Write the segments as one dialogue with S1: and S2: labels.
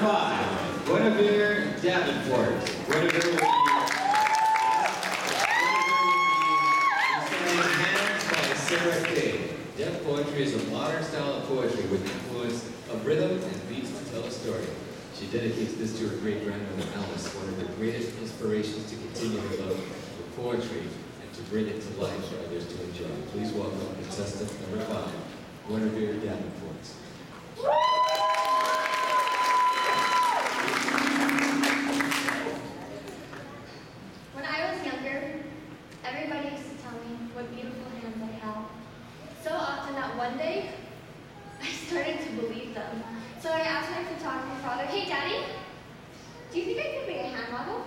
S1: five, Guinevere Davenport. Guinevere will be by Sarah Kay. Def poetry is a modern style of poetry with influence of rhythm and beats to tell a story. She dedicates this to her great grandmother Alice, one of her greatest inspirations to continue her love for poetry and to bring it to life for others to enjoy. Please welcome contestant number five, Guinevere Davenport.
S2: When I was younger, everybody used to tell me what beautiful hands I have. So often that one day, I started to believe them. So I asked my photographer father, hey daddy, do you think I could be a hand model?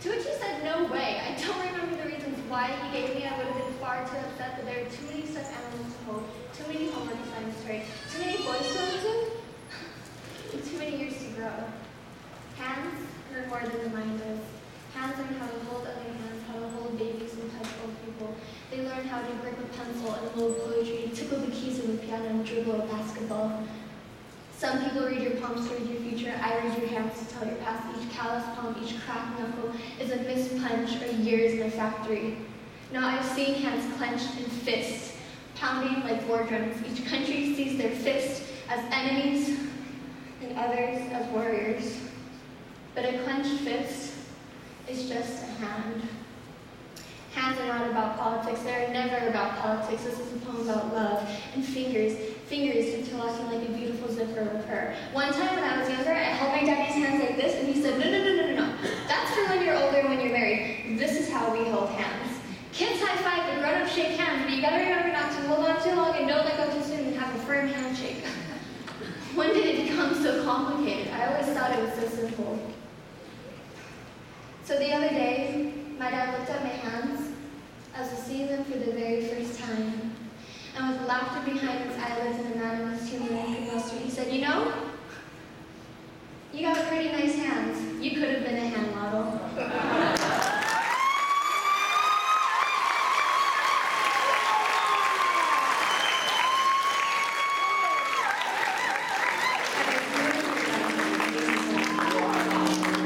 S2: To which he said, no way. I don't remember the reasons why he gave me. I would have been far too upset, but there were too many stuffed animals to hold, too many too many boys to too many years to grow. Hands learn more than the mind does. Hands learn how to hold other hands, how to hold babies and touch old people. They learn how to grip a pencil and mold poetry, tickle the keys of the piano and dribble a basketball. Some people read your palms to read your future. I read your hands to tell your past. Each callous palm, each cracked knuckle is a missed punch or years in a factory. Now I've seen hands clenched in fists, pounding like war drums. Each country sees their fists as enemies and others as warriors. But a clenched fist is just a hand. Hands are not about politics. They're never about politics. This is a poem about love. And fingers, fingers interlocking like a beautiful zipper of her. One time when I was younger, I held my daddy's hands like this, and he said, no, no, no, no, no, no. That's for when you're older and when you're married. This is how we hold hands. Kids high five, and grown-ups shake hands, but you gotta remember not to hold on too long and don't let go too soon and have a firm handshake. when did it become so complicated? I always thought it was so simple. So the other day, my dad looked at my hands as was seeing them for the very first time. And with laughter behind his eyelids and a madness human like mustard, he said, You know, you got pretty nice hands. You could have been a hand model.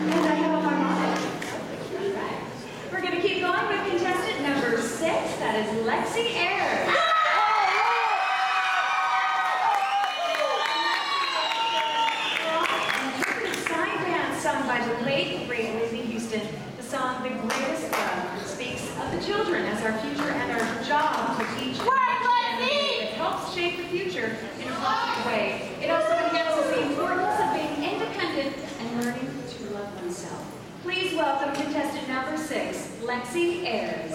S3: And I have a harmonica. We're going to keep going with contestant number six. That is Lexi Ayers. Sign dance sung by the late great Whitney The song "The Greatest Love" speaks of the children as our future and our job to teach. It helps shape the future in a positive way. It also enhances the importance of being independent and learning to love oneself. Please welcome contestant number six, Lexi Ayers.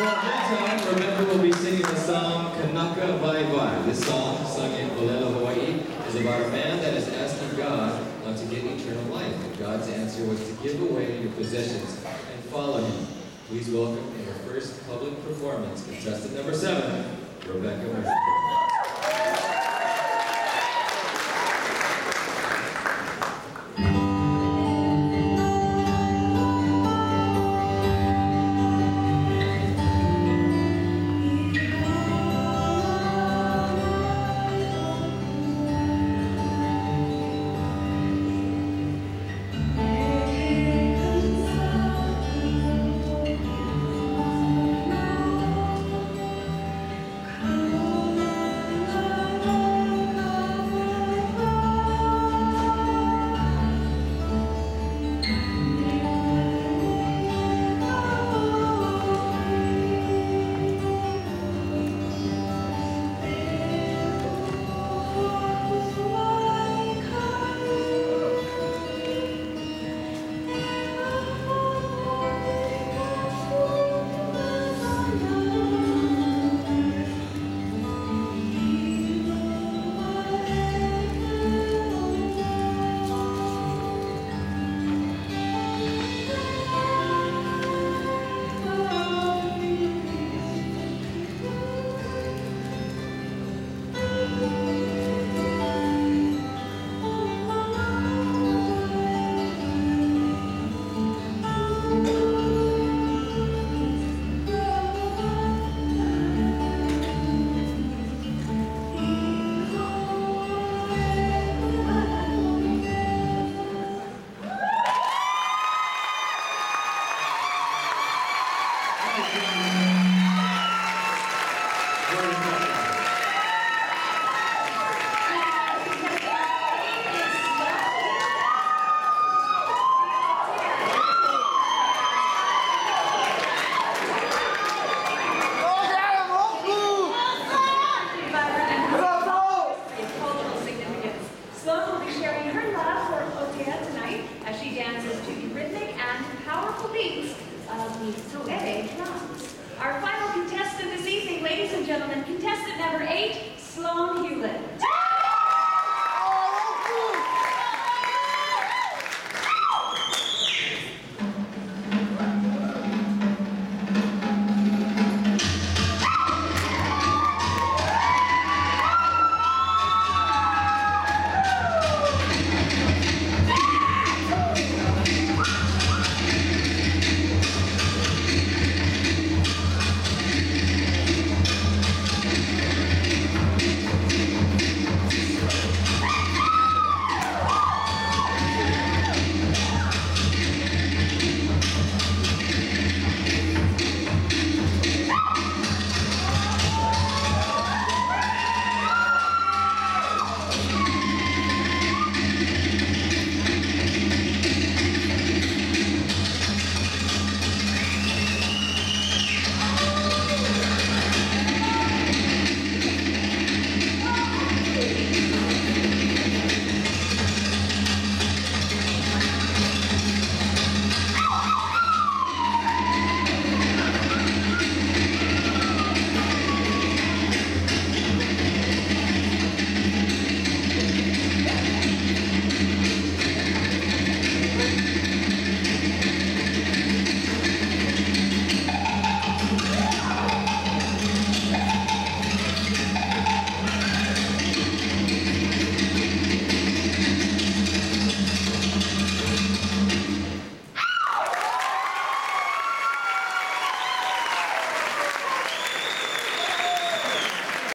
S4: Well,
S1: time, remember, we'll be singing the song Kanaka Waiwai This song, sung in ʻōlelo, Hawaii, is about a man that is asking God not to give eternal life. And God's answer was to give away your possessions and follow me. Please welcome in her first public performance, contestant number seven, Rebecca Murphy.